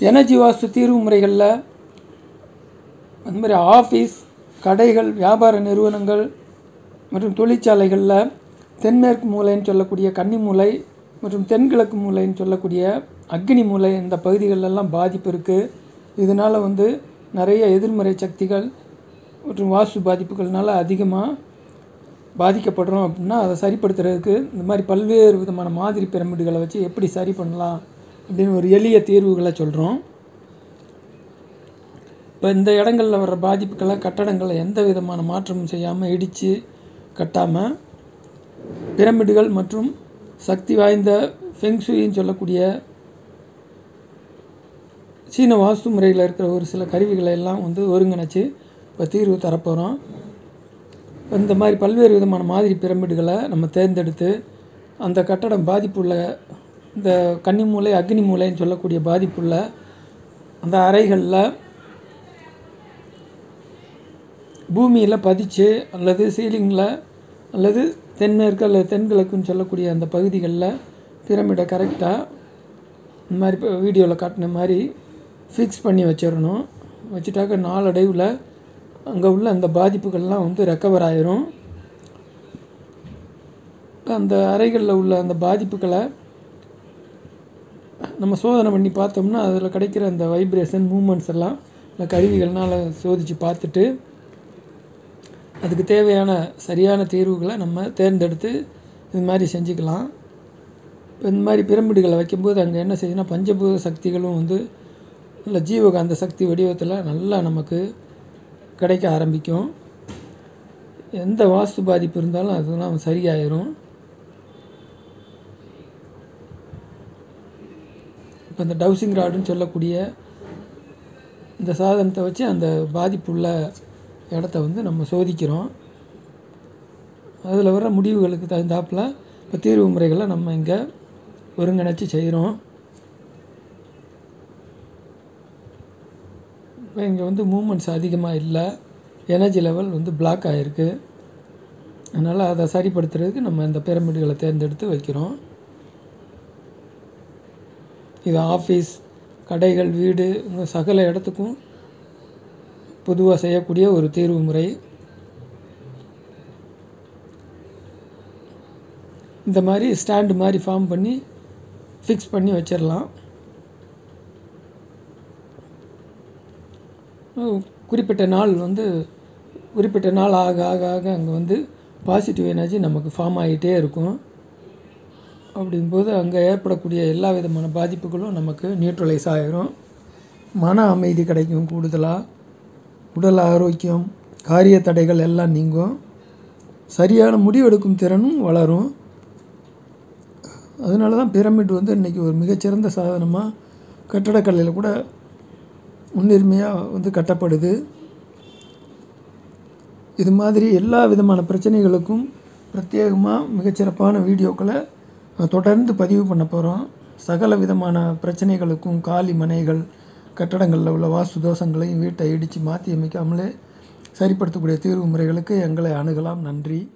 Energy வாஸ்து தீர்வு முறைகளில் அந்த மாதிரி ஆஃபீஸ் கடைகள் வியாபார நிறுவனங்கள் மற்றும் தொழிற்சாலைகளில் தென்மேற்கு மூலைன்னு சொல்லக்கூடிய கன்னி மூலை மற்றும் தென்கிழக்கு மூலைன்னு சொல்லக்கூடிய அக்னி மூலை இந்த பகுதிகளெல்லாம் பாதிப்பு இருக்குது இதனால் வந்து நிறைய எதிர்மறை சக்திகள் மற்றும் வாஸ்து பாதிப்புகள்னால அதிகமாக பாதிக்கப்படுறோம் அப்படின்னா அதை சரிப்படுத்துறதுக்கு இந்த மாதிரி பல்வேறு விதமான மாதிரி பிரமிடுகளை வச்சு எப்படி சரி பண்ணலாம் அப்படின்னு ஒரு எளிய தீர்வுகளை சொல்கிறோம் இப்போ இந்த இடங்களில் வர்ற பாதிப்புகளை கட்டடங்களை எந்த விதமான மாற்றமும் செய்யாமல் இடித்து கட்டாமல் பிரமிடுகள் மற்றும் சக்தி வாய்ந்த ஃபெங்ஷுயின்னு சொல்லக்கூடிய சீன வாஸ்து முறையில் இருக்கிற ஒரு சில கருவிகளை எல்லாம் வந்து ஒருங்கிணைச்சு இப்போ தீர்வு தரப்போகிறோம் இந்த மாதிரி பல்வேறு விதமான மாதிரி பிரமிடுகளை நம்ம தேர்ந்தெடுத்து அந்த கட்டடம் பாதிப்புள்ள இந்த கன்னி மூலை அக்னி மூலைன்னு சொல்லக்கூடிய பாதிப்புள்ள அந்த அறைகளில் பூமியில் பதிச்சு அல்லது சீலிங்கில் அல்லது தென்மேற்கு அல்லது தென்கிழக்குன்னு சொல்லக்கூடிய அந்த பகுதிகளில் பிரமிடை கரெக்டாக இந்த மாதிரி இப்போ வீடியோவில் காட்டின மாதிரி ஃபிக்ஸ் பண்ணி வச்சிடணும். வச்சுட்டாக்க நாளடைவில் அங்கே உள்ள அந்த பாதிப்புகள்லாம் வந்து ரெக்கவர் ஆயிரும். அந்த அறைகளில் உள்ள அந்த பாதிப்புகளை நம்ம சோதனை பண்ணி பார்த்தோம்னா அதில் கிடைக்கிற அந்த வைப்ரேஷன் மூமெண்ட்ஸ் எல்லாம் இந்த கருவிகள்னால் சோதித்து பார்த்துட்டு அதுக்கு தேவையான சரியான தீர்வுகளை நம்ம தேர்ந்தெடுத்து இது மாதிரி செஞ்சுக்கலாம். இப்போ இந்த மாதிரி பிரமிடுகளை வைக்கும்போது அங்கே என்ன செய்யுதுன்னா பஞ்சபூத சக்திகளும் வந்து நல்ல ஜீவகாந்த சக்தி வடிவத்தில் நல்லா நமக்கு கிடைக்க ஆரம்பிக்கும். எந்த வாஸ்து பாதிப்பு இருந்தாலும் அதெல்லாம் சரியாயிரும். இப்போ இந்த டவுசிங் ராடுன்னு சொல்லக்கூடிய இந்த சாதனத்தை வச்சு அந்த பாதிப்புள்ள இடத்த வந்து நம்ம சோதிக்கிறோம். அதில் வர முடிவுகளுக்கு தகுந்தாப்புல இப்போ தீர்வு முறைகளை நம்ம இங்கே ஒருங்கிணைச்சி செய்கிறோம் இப்போ இங்கே வந்து மூமெண்ட்ஸ் அதிகமாக இல்லை. எனர்ஜி லெவல் வந்து பிளாக் ஆகிருக்கு அதனால் அதை சரிப்படுத்துறதுக்கு நம்ம இந்த பிரமிடுகளை தேர்ந்தெடுத்து வைக்கிறோம். இது ஆஃபீஸ் கடைகள் வீடு சகல இடத்துக்கும் பொதுவாக செய்யக்கூடிய ஒரு தீர்வு முறை. இந்த மாதிரி ஸ்டாண்டு மாதிரி ஃபார்ம் பண்ணி ஃபிக்ஸ் பண்ணி வச்சிடலாம் குறிப்பிட்ட நாள் வந்து குறிப்பிட்ட நாள் ஆக ஆக ஆக அங்கே வந்து பாசிட்டிவ் எனர்ஜி நமக்கு ஃபார்ம் ஆகிட்டே இருக்கும். அப்படிங்கும்போது அங்கே ஏற்படக்கூடிய எல்லா விதமான பாதிப்புகளும் நமக்கு நியூட்ரலைஸ் ஆகிரும் மன அமைதி கிடைக்கும் கூடுதலாக உடல் ஆரோக்கியம் காரிய தடைகள் எல்லாம் நீங்கும். சரியான முடிவெடுக்கும் திறனும் வளரும். அதனால தான் பிரமிட் வந்து இன்றைக்கி ஒரு மிகச்சிறந்த சாதனமாக கட்டடக்கலையில் கூட முன்னுரிமையாக வந்து கட்டப்படுது. இது மாதிரி எல்லா விதமான பிரச்சனைகளுக்கும் பிரத்யேகமாக மிகச்சிறப்பான வீடியோக்களை தொடர்ந்து பதிவு பண்ண போகிறோம் சகல விதமான பிரச்சனைகளுக்கும் காலி மனைகள் கட்டடங்களில் உள்ள வாஸ்து தோஷங்களையும் வீட்டை இடித்து மாற்றி அமைக்காமலே சரிப்படுத்தக்கூடிய தீர்வு முறைகளுக்கு எங்களை அணுகலாம். நன்றி.